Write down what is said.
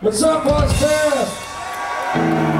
What's up, Boss Fest?